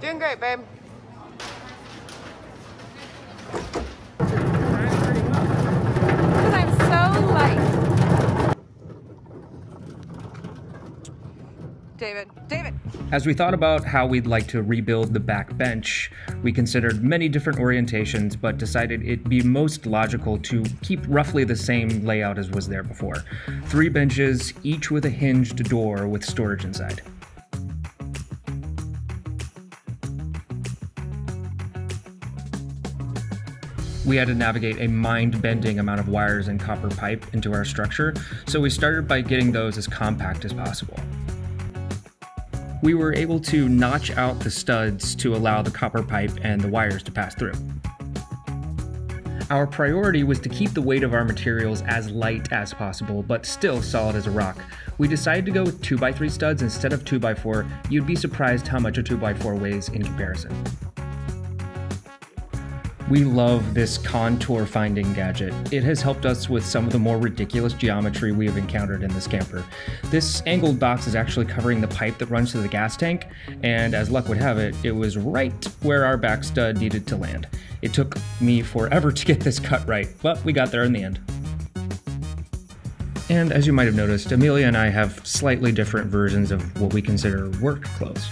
Doing great, babe. Because I'm so light. David, David. As we thought about how we'd like to rebuild the back bench, we considered many different orientations, but decided it'd be most logical to keep roughly the same layout as was there before. Three benches, each with a hinged door with storage inside. We had to navigate a mind bending amount of wires and copper pipe into our structure, so we started by getting those as compact as possible. We were able to notch out the studs to allow the copper pipe and the wires to pass through. Our priority was to keep the weight of our materials as light as possible, but still solid as a rock. We decided to go with 2x3 studs instead of 2x4. You'd be surprised how much a 2x4 weighs in comparison. We love this contour finding gadget. It has helped us with some of the more ridiculous geometry we have encountered in this camper. This angled box is actually covering the pipe that runs to the gas tank, and as luck would have it, it was right where our back stud needed to land. It took me forever to get this cut right, but we got there in the end. And as you might have noticed, Amelia and I have slightly different versions of what we consider work clothes.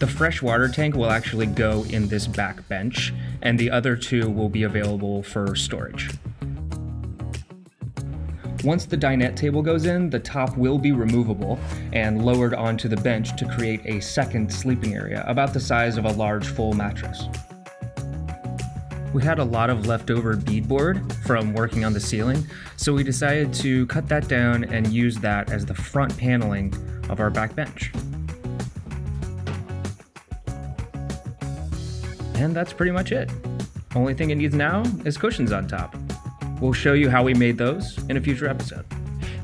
The fresh water tank will actually go in this back bench, and the other two will be available for storage. Once the dinette table goes in, the top will be removable and lowered onto the bench to create a second sleeping area, about the size of a large full mattress. We had a lot of leftover beadboard from working on the ceiling, so we decided to cut that down and use that as the front paneling of our back bench. And that's pretty much it. Only thing it needs now is cushions on top. We'll show you how we made those in a future episode.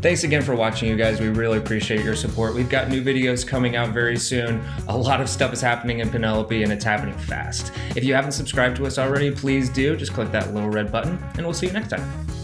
Thanks again for watching, you guys. We really appreciate your support. We've got new videos coming out very soon. A lot of stuff is happening in Penelope, and it's happening fast. If you haven't subscribed to us already, please do. Just click that little red button, and we'll see you next time.